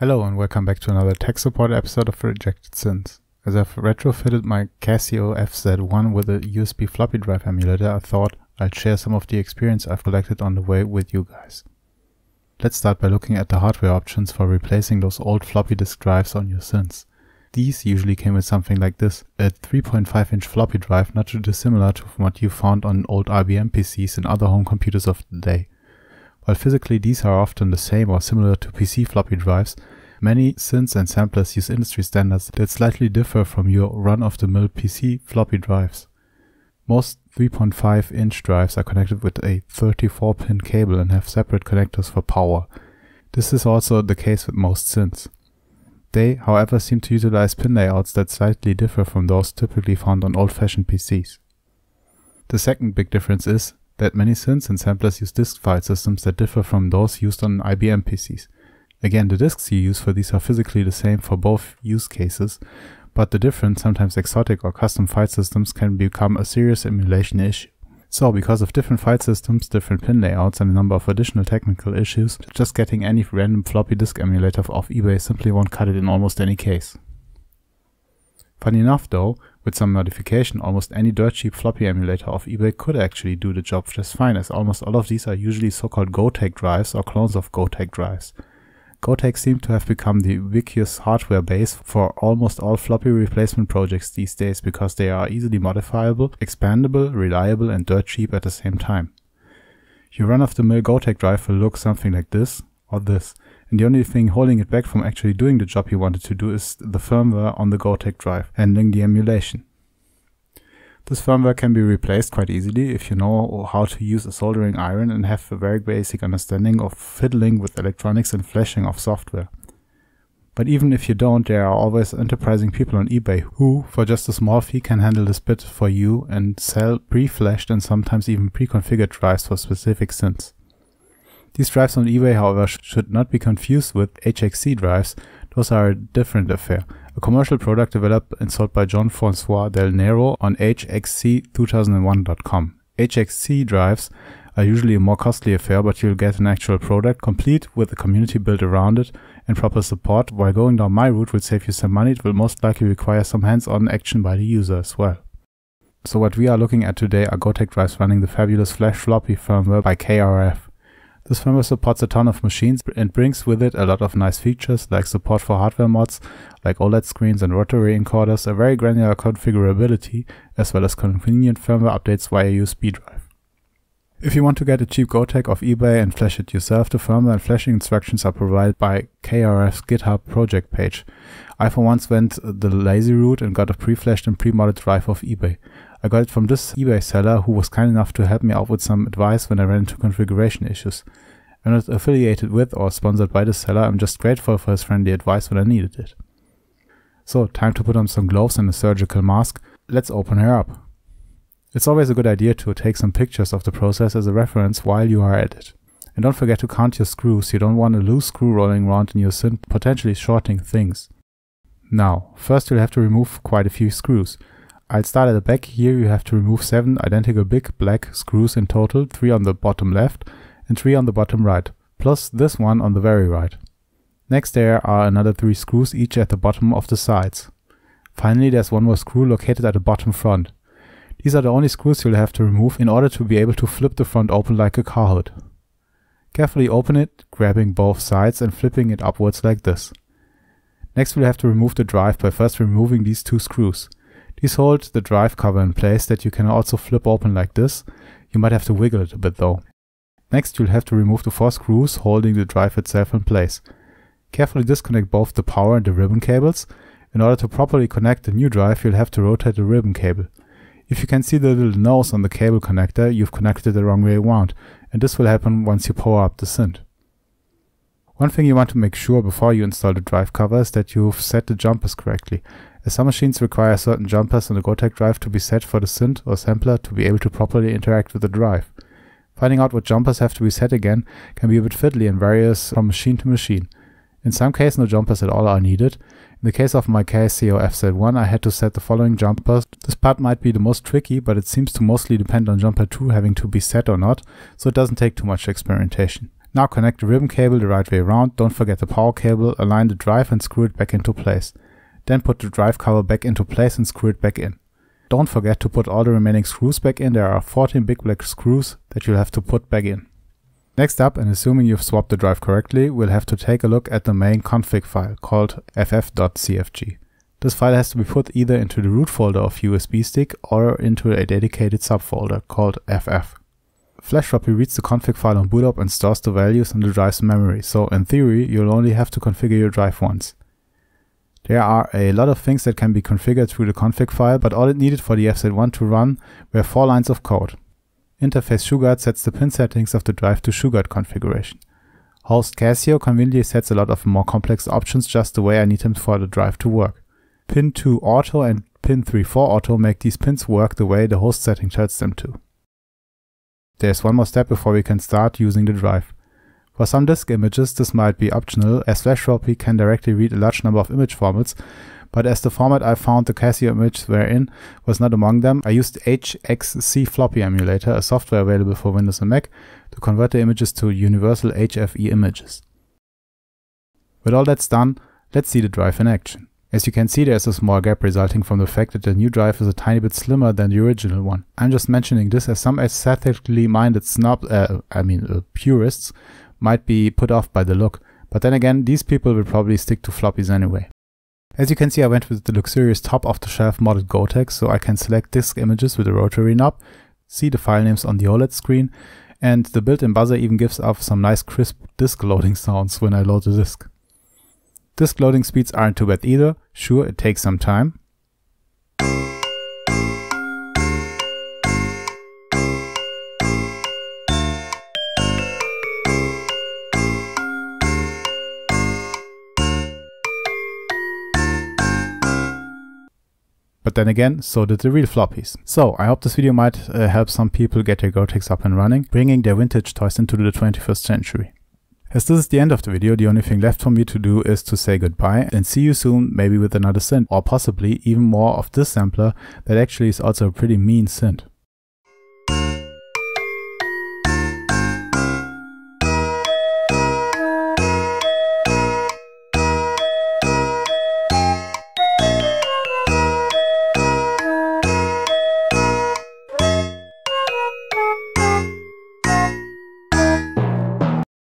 Hello and welcome back to another tech support episode of Rejected Synths. As I've retrofitted my Casio FZ1 with a USB floppy drive emulator, I thought I'd share some of the experience I've collected on the way with you guys. Let's start by looking at the hardware options for replacing those old floppy disk drives on your Synths. These usually came with something like this, a 3.5 inch floppy drive not too dissimilar to what you found on old IBM PCs and other home computers of the day. While physically these are often the same or similar to PC floppy drives, many synths and samplers use industry standards that slightly differ from your run-of-the-mill PC floppy drives. Most 3.5 inch drives are connected with a 34 pin cable and have separate connectors for power. This is also the case with most synths. They, however, seem to utilize pin layouts that slightly differ from those typically found on old-fashioned PCs. The second big difference is that many synths and samplers use disk file systems that differ from those used on IBM PCs. Again, the disks you use for these are physically the same for both use cases, but the different, sometimes exotic or custom file systems can become a serious emulation issue. So, because of different file systems, different pin layouts, and a number of additional technical issues, just getting any random floppy disk emulator off eBay simply won't cut it in almost any case. Funny enough though, with some modification, almost any dirt cheap floppy emulator off eBay could actually do the job just fine, as almost all of these are usually so-called Gotek drives or clones of Gotek drives. Gotek seem to have become the ubiquitous hardware base for almost all floppy replacement projects these days because they are easily modifiable, expandable, reliable, and dirt cheap at the same time. Your run-of-the-mill Gotek drive will look something like this, or this, and the only thing holding it back from actually doing the job you wanted to do is the firmware on the Gotek drive, handling the emulation. This firmware can be replaced quite easily if you know how to use a soldering iron and have a very basic understanding of fiddling with electronics and flashing of software. But even if you don't, there are always enterprising people on eBay who, for just a small fee, can handle this bit for you and sell pre-flashed and sometimes even pre-configured drives for specific synths. These drives on eBay, however, should not be confused with HXC drives. Those are a different affair. A commercial product developed and sold by John Francois Del Nero on hxc2001.com. HXC drives are usually a more costly affair, but you'll get an actual product complete with a community built around it and proper support. While going down my route will save you some money, it will most likely require some hands-on action by the user as well. So what we are looking at today are Gotek drives running the fabulous Flash Floppy firmware by Keirf. This firmware supports a ton of machines and brings with it a lot of nice features like support for hardware mods like OLED screens and rotary encoders, a very granular configurability, as well as convenient firmware updates via USB drive. If you want to get a cheap Gotek off eBay and flash it yourself, the firmware and flashing instructions are provided by Keirf's GitHub project page. I for once went the lazy route and got a pre-flashed and pre-modded drive off eBay. I got it from this eBay seller who was kind enough to help me out with some advice when I ran into configuration issues. I'm not affiliated with or sponsored by the seller, I'm just grateful for his friendly advice when I needed it. So, time to put on some gloves and a surgical mask. Let's open her up. It's always a good idea to take some pictures of the process as a reference while you are at it. And don't forget to count your screws, you don't want a loose screw rolling around in your synth, potentially shorting things. Now, first you'll have to remove quite a few screws. I'll start at the back here, you have to remove 7 identical big black screws in total, 3 on the bottom left and 3 on the bottom right, plus this one on the very right. Next there are another 3 screws each at the bottom of the sides. Finally there's one more screw located at the bottom front. These are the only screws you'll have to remove in order to be able to flip the front open like a car hood. Carefully open it, grabbing both sides and flipping it upwards like this. Next we'll have to remove the drive by first removing these two screws. These hold the drive cover in place that you can also flip open like this. You might have to wiggle it a bit though. Next you'll have to remove the four screws holding the drive itself in place. Carefully disconnect both the power and the ribbon cables. In order to properly connect the new drive you'll have to rotate the ribbon cable. If you can see the little nose on the cable connector, you've connected it the wrong way around, and this will happen once you power up the synth. One thing you want to make sure before you install the drive cover is that you've set the jumpers correctly, as some machines require certain jumpers on the Gotek drive to be set for the synth or sampler to be able to properly interact with the drive. Finding out what jumpers have to be set again can be a bit fiddly and varies from machine to machine. In some cases no jumpers at all are needed. In the case of my Casio FZ1 I had to set the following jumpers. This part might be the most tricky but it seems to mostly depend on jumper 2 having to be set or not, so it doesn't take too much experimentation. Now connect the ribbon cable the right way around, don't forget the power cable, align the drive and screw it back into place. Then put the drive cover back into place and screw it back in. Don't forget to put all the remaining screws back in, there are 14 big black screws that you'll have to put back in. Next up, and assuming you've swapped the drive correctly, we'll have to take a look at the main config file called ff.cfg. This file has to be put either into the root folder of USB stick or into a dedicated subfolder called ff. FlashFloppy reads the config file on boot up and stores the values in the drive's memory, so in theory you'll only have to configure your drive once. There are a lot of things that can be configured through the config file, but all it needed for the FZ1 to run were four lines of code. Interface Shugart sets the pin settings of the drive to Shugart configuration. Host Casio conveniently sets a lot of more complex options just the way I need them for the drive to work. Pin 2 auto and pin 3 4 auto make these pins work the way the host setting tells them to. There's one more step before we can start using the drive. For some disk images this might be optional as FlashFloppy can directly read a large number of image formats, but as the format I found the Casio image were in was not among them, I used HXC Floppy Emulator, a software available for Windows and Mac, to convert the images to universal HFE images. With all that's done, let's see the drive in action. As you can see there's a small gap resulting from the fact that the new drive is a tiny bit slimmer than the original one. I'm just mentioning this as some aesthetically minded snob, uh, I mean uh, purists, might be put off by the look, but then again these people will probably stick to floppies anyway. As you can see I went with the luxurious top of the shelf modded Goteks so I can select disk images with a rotary knob, see the file names on the OLED screen, and the built-in buzzer even gives off some nice crisp disk loading sounds when I load the disk. Disk loading speeds aren't too bad either. Sure, it takes some time. But then again, so did the real floppies. So I hope this video might uh, help some people get their Goteks up and running, bringing their vintage toys into the 21st century. As this is the end of the video, the only thing left for me to do is to say goodbye and see you soon, maybe with another synth, or possibly even more of this sampler that actually is also a pretty mean synth.